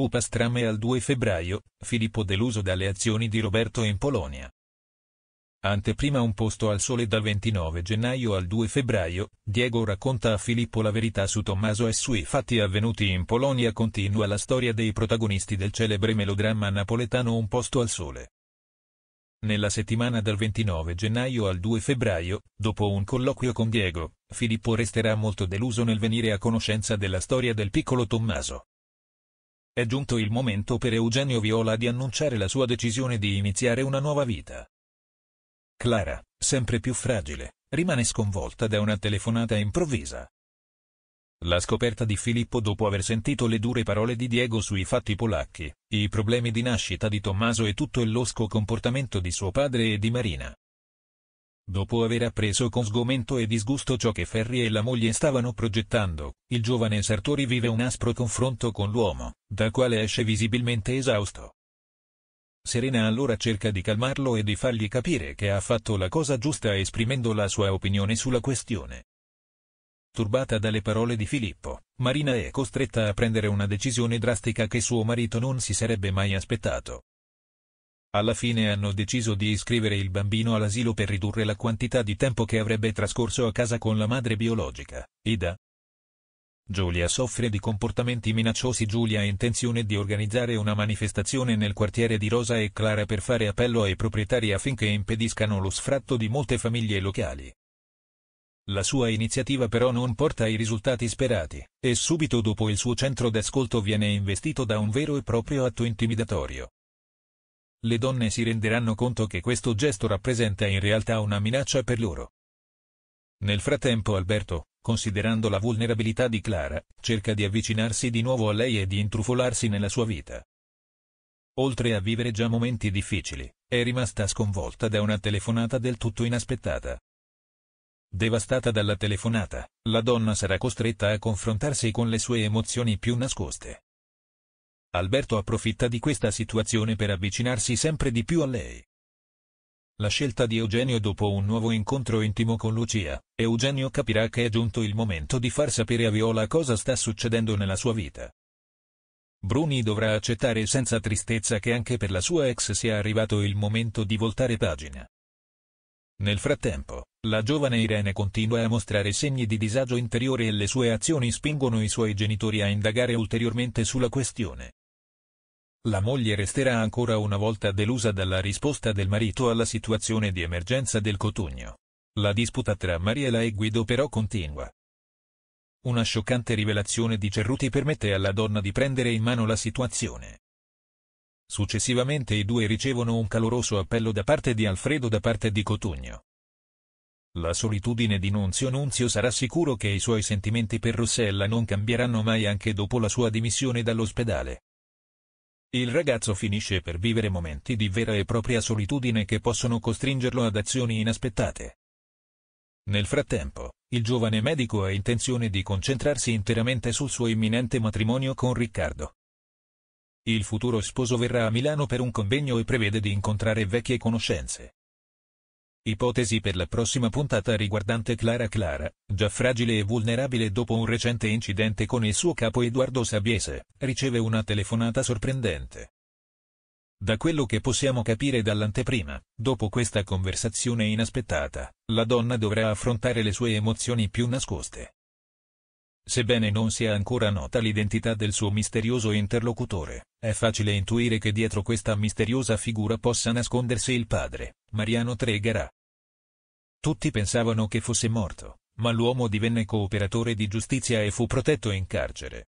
Upastrame al 2 febbraio, Filippo deluso dalle azioni di Roberto in Polonia. Anteprima un posto al sole dal 29 gennaio al 2 febbraio, Diego racconta a Filippo la verità su Tommaso e sui fatti avvenuti in Polonia continua la storia dei protagonisti del celebre melodramma napoletano Un posto al sole. Nella settimana dal 29 gennaio al 2 febbraio, dopo un colloquio con Diego, Filippo resterà molto deluso nel venire a conoscenza della storia del piccolo Tommaso. È giunto il momento per Eugenio Viola di annunciare la sua decisione di iniziare una nuova vita. Clara, sempre più fragile, rimane sconvolta da una telefonata improvvisa. La scoperta di Filippo dopo aver sentito le dure parole di Diego sui fatti polacchi, i problemi di nascita di Tommaso e tutto il losco comportamento di suo padre e di Marina. Dopo aver appreso con sgomento e disgusto ciò che Ferri e la moglie stavano progettando, il giovane Sartori vive un aspro confronto con l'uomo, dal quale esce visibilmente esausto. Serena allora cerca di calmarlo e di fargli capire che ha fatto la cosa giusta esprimendo la sua opinione sulla questione. Turbata dalle parole di Filippo, Marina è costretta a prendere una decisione drastica che suo marito non si sarebbe mai aspettato. Alla fine hanno deciso di iscrivere il bambino all'asilo per ridurre la quantità di tempo che avrebbe trascorso a casa con la madre biologica, Ida, Giulia soffre di comportamenti minacciosi Giulia ha intenzione di organizzare una manifestazione nel quartiere di Rosa e Clara per fare appello ai proprietari affinché impediscano lo sfratto di molte famiglie locali. La sua iniziativa però non porta i risultati sperati, e subito dopo il suo centro d'ascolto viene investito da un vero e proprio atto intimidatorio. Le donne si renderanno conto che questo gesto rappresenta in realtà una minaccia per loro. Nel frattempo Alberto, considerando la vulnerabilità di Clara, cerca di avvicinarsi di nuovo a lei e di intrufolarsi nella sua vita. Oltre a vivere già momenti difficili, è rimasta sconvolta da una telefonata del tutto inaspettata. Devastata dalla telefonata, la donna sarà costretta a confrontarsi con le sue emozioni più nascoste. Alberto approfitta di questa situazione per avvicinarsi sempre di più a lei. La scelta di Eugenio dopo un nuovo incontro intimo con Lucia, Eugenio capirà che è giunto il momento di far sapere a Viola cosa sta succedendo nella sua vita. Bruni dovrà accettare senza tristezza che anche per la sua ex sia arrivato il momento di voltare pagina. Nel frattempo, la giovane Irene continua a mostrare segni di disagio interiore e le sue azioni spingono i suoi genitori a indagare ulteriormente sulla questione. La moglie resterà ancora una volta delusa dalla risposta del marito alla situazione di emergenza del Cotugno. La disputa tra Mariela e Guido però continua. Una scioccante rivelazione di Cerruti permette alla donna di prendere in mano la situazione. Successivamente i due ricevono un caloroso appello da parte di Alfredo da parte di Cotugno. La solitudine di Nunzio Nunzio sarà sicuro che i suoi sentimenti per Rossella non cambieranno mai anche dopo la sua dimissione dall'ospedale. Il ragazzo finisce per vivere momenti di vera e propria solitudine che possono costringerlo ad azioni inaspettate. Nel frattempo, il giovane medico ha intenzione di concentrarsi interamente sul suo imminente matrimonio con Riccardo. Il futuro sposo verrà a Milano per un convegno e prevede di incontrare vecchie conoscenze. Ipotesi per la prossima puntata riguardante Clara Clara, già fragile e vulnerabile dopo un recente incidente con il suo capo Edoardo Sabiese, riceve una telefonata sorprendente. Da quello che possiamo capire dall'anteprima, dopo questa conversazione inaspettata, la donna dovrà affrontare le sue emozioni più nascoste. Sebbene non sia ancora nota l'identità del suo misterioso interlocutore, è facile intuire che dietro questa misteriosa figura possa nascondersi il padre, Mariano Tregara. Tutti pensavano che fosse morto, ma l'uomo divenne cooperatore di giustizia e fu protetto in carcere.